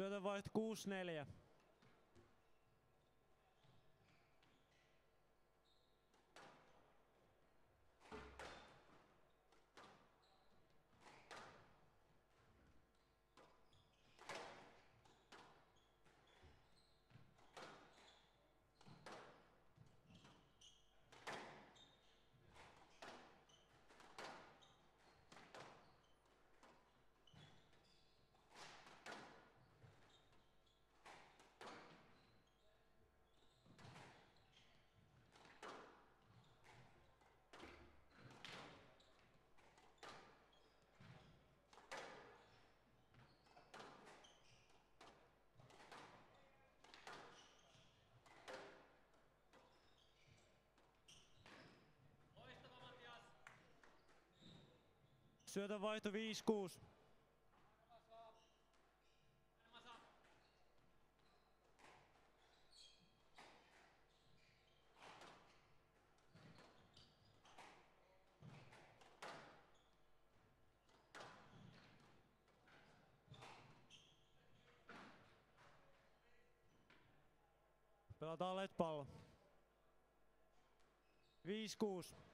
Syötönvaihto 6-4. Syötönvaihto 5-6. Pelataan LED-pallo. 5-6.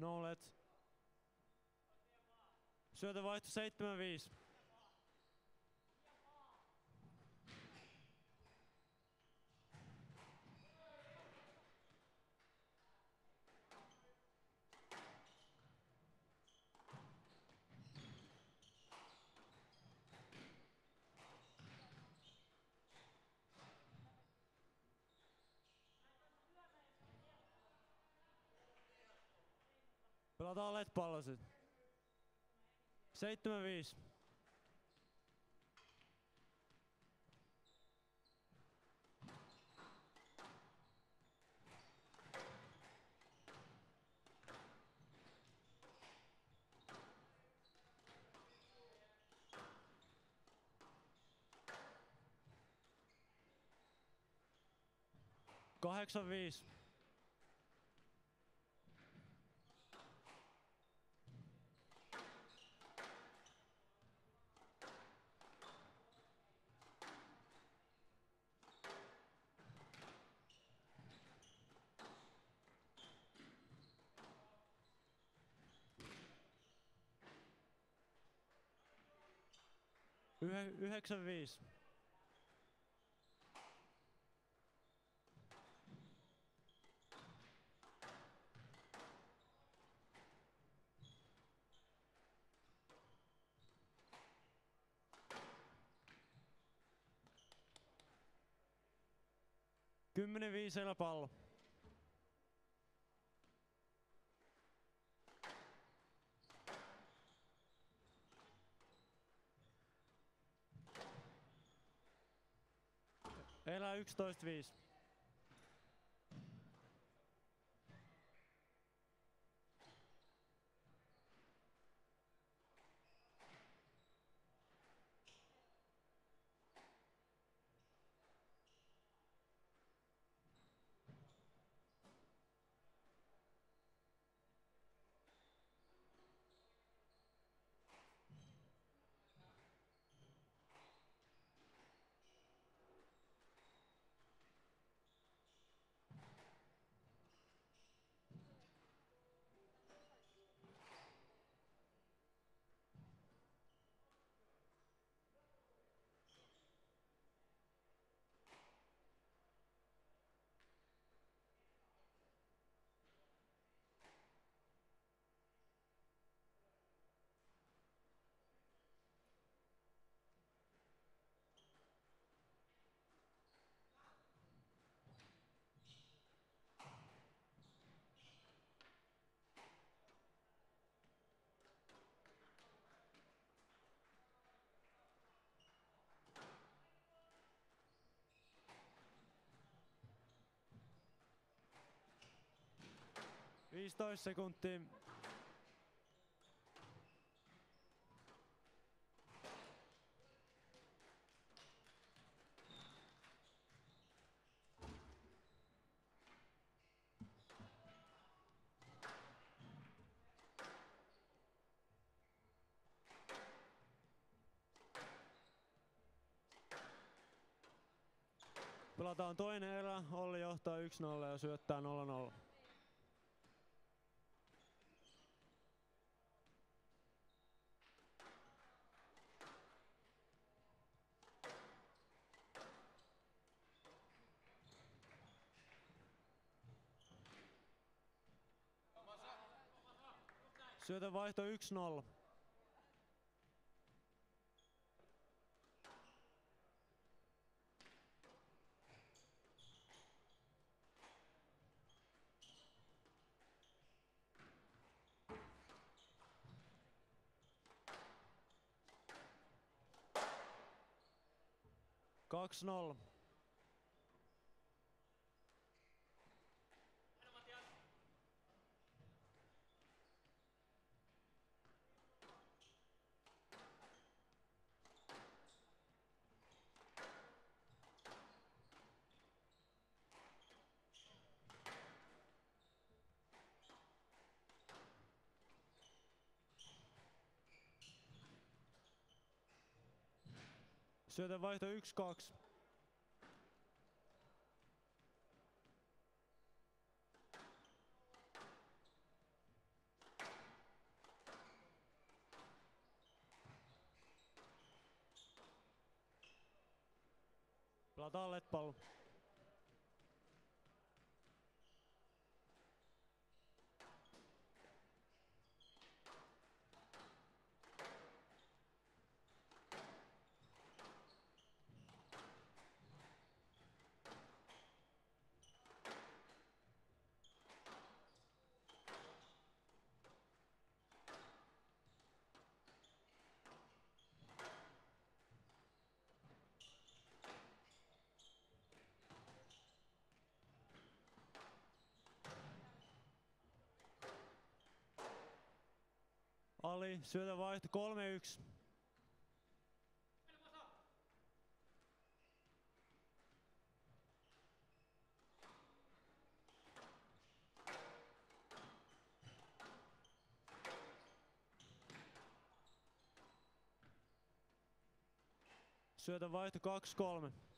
No LED. Syötönvaihto 7-5. sada lett pallosid. seitsekümmend viis. kaheksakümmend viis 95. Kymmenen viisellä pallo. Elää 11-5. 15 sekuntia. Pelataan toinen erä, Olli johtaa 1-0 ja syöttää 0-0. Syötä vaihto 1-0. Kaksi nolla. Syötä vaihto 1-2. Pelataan LED-pallo. Ali, syötä vaihto 3-1. Syötä vaihto 2-3.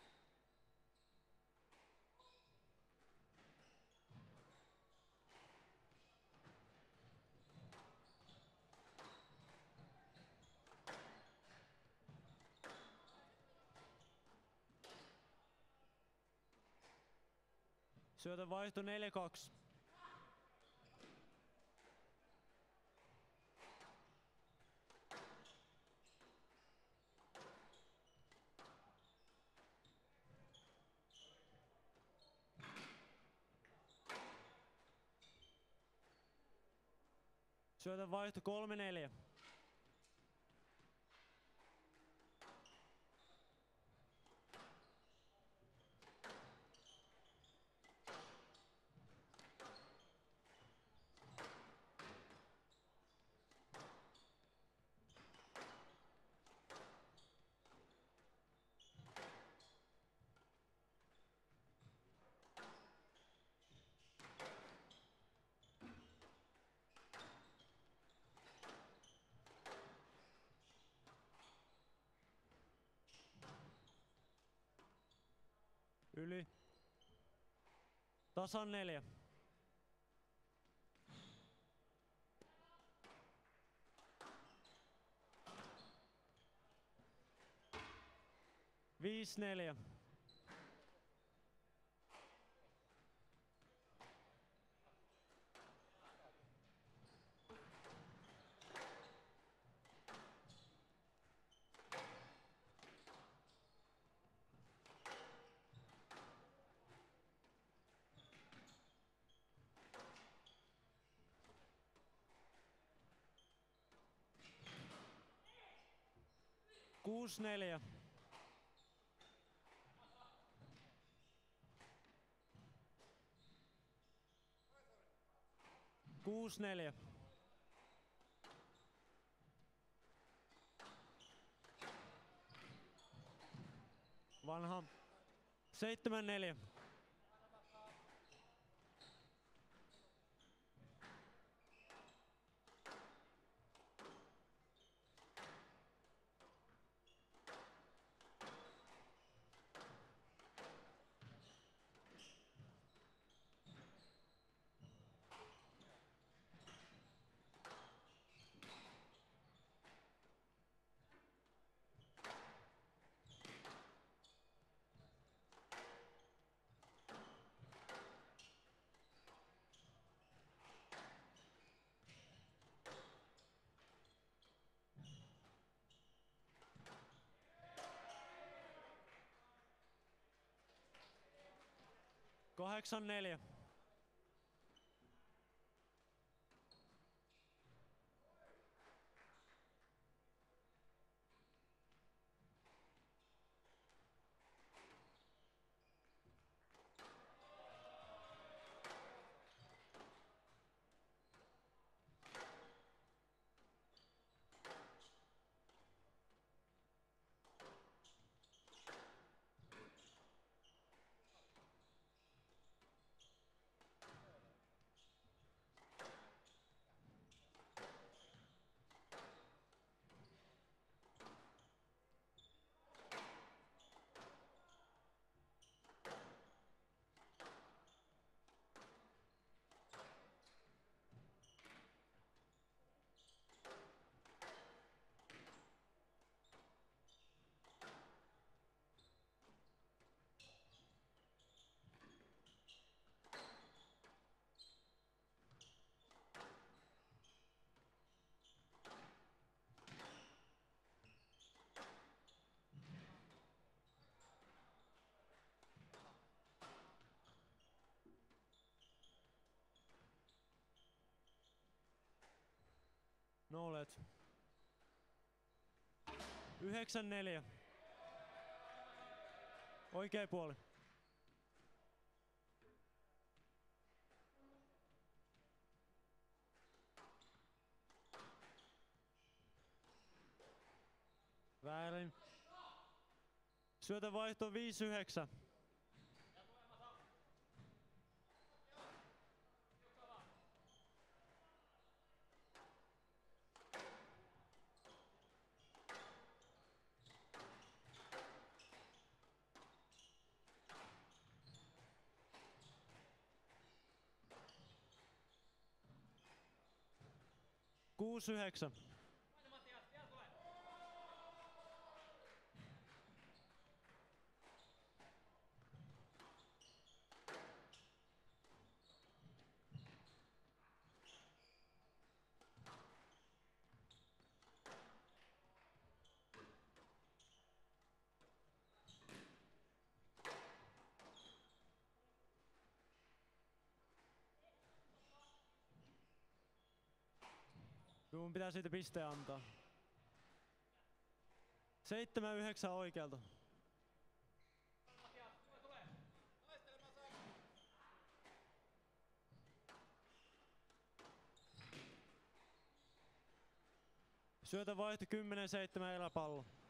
Syötä vaihto 4-2. Syötä vaihto 3-4. Yli. Tasan neljä. Viisi neljä. Kuusi neljä. Kuusi neljä. Vanha. Seitsemän neljä. 84. Knowledge. Yhdeksän neljä. Oikea puoli. Väärin. Syötä vaihto 5-9. 6.9. Minun pitää siitä piste antaa. 7-9 oikealta. Syötä vaihto 10-7 eläpallo. pallo.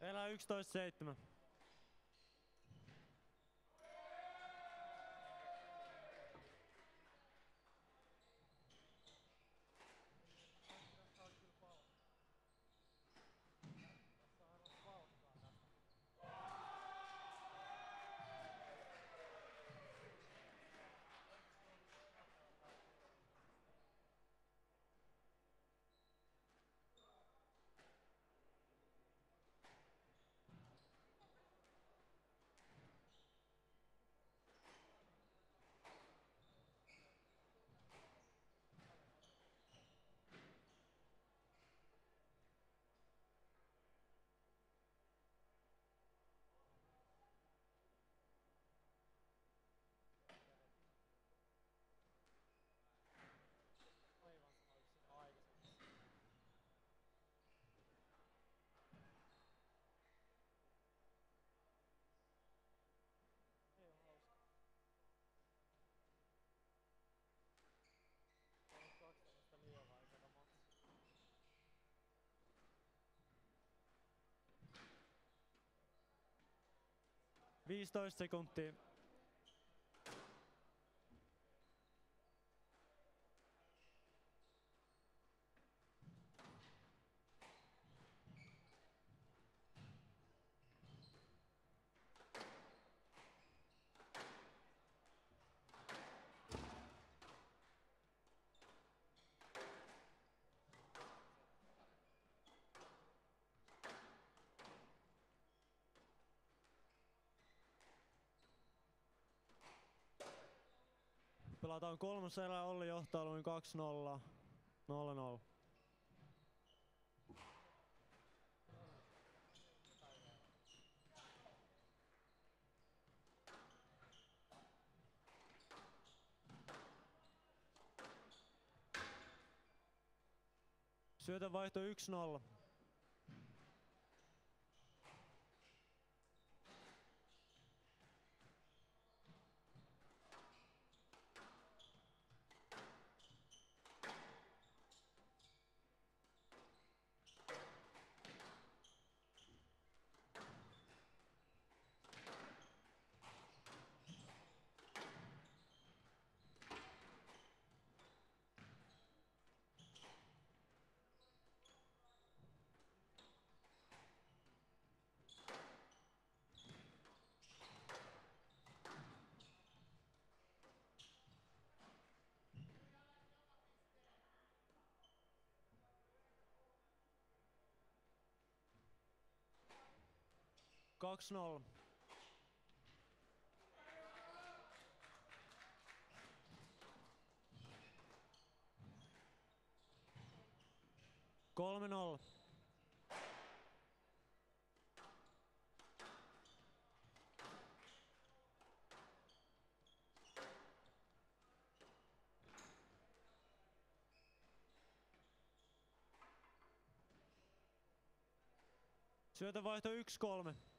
Elää 11-7. Viisitoista sekuntia. Pelataan kolmas erä, Olli johtaa luin 2-0. 0-0. Syötönvaihto 1-0. Kaksi nolla. Kolme nolla. Syötönvaihto 1-3.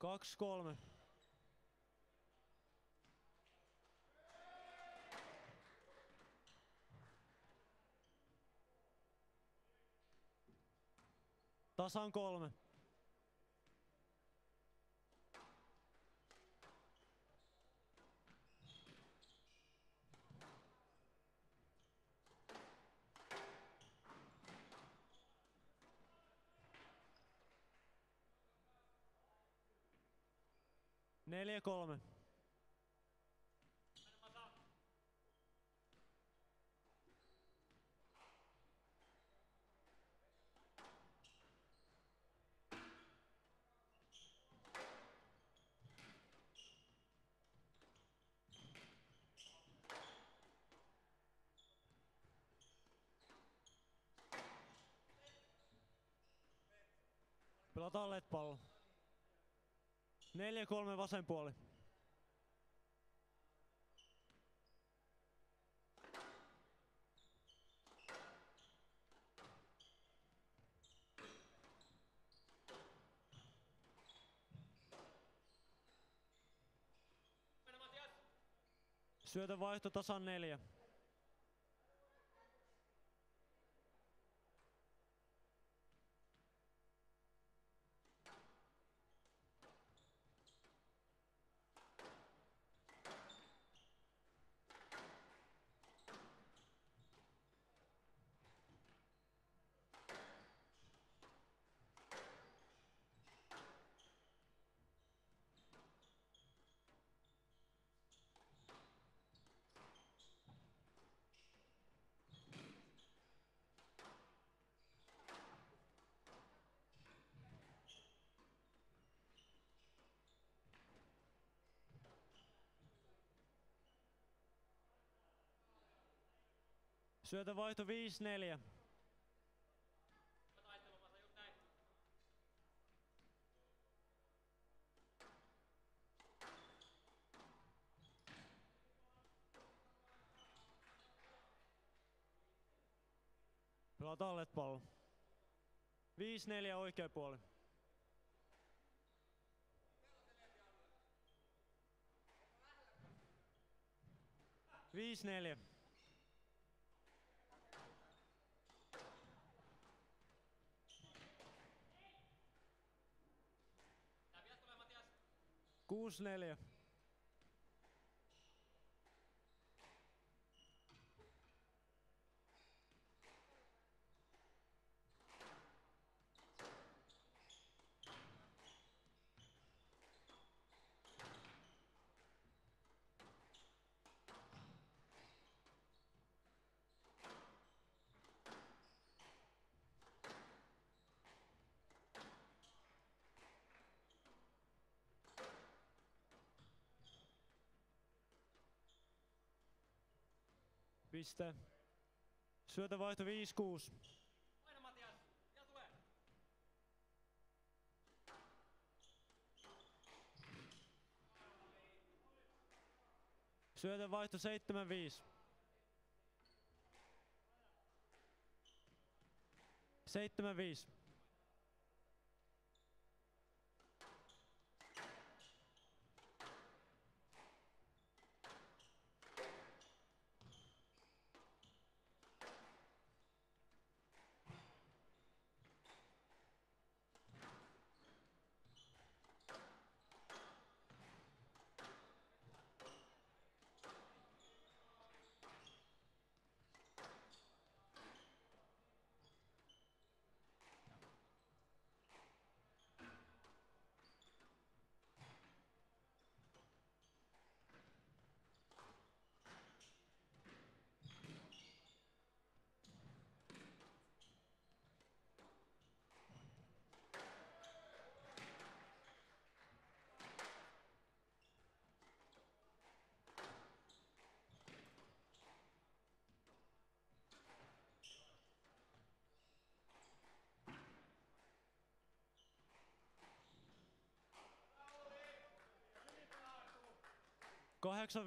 Kaksi kolme. Tasan kolme. Neljä kolme. Pelataan LED-pallo. Neljä kolme vasen puoli. Syötä vaihto tasan neljä. Syötä vaihto 5-4. Pelataan LED-pallo. 5-4 oikea puoli. Viisi neljä. 64. Piste. Syötävaihto 5-6. Syötävaihto 7-5. Seitsemän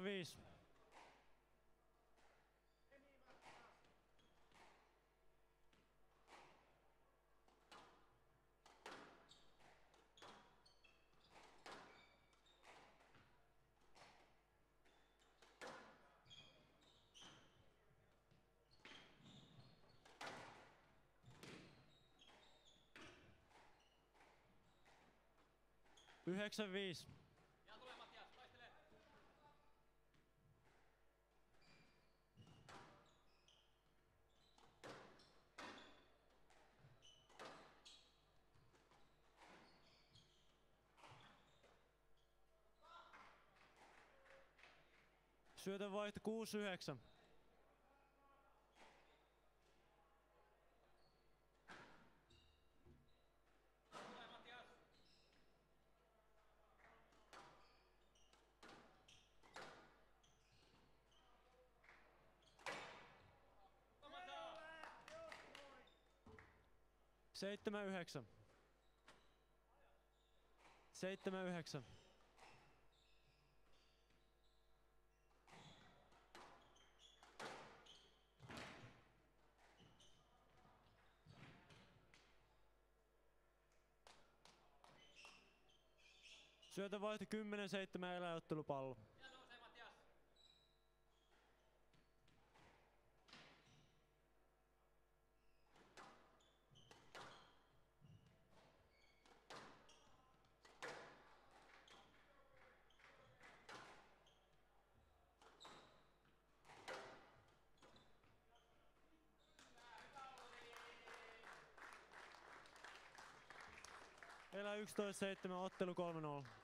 viisi. Kahdeksan viisi. Viisi. Syötävaihto 6-9. Seitsemän yhdeksän. Seitsemän yhdeksän. Syötävaihto 10-7 eläottelupallo. Elä 11-7, ottelu 3-0.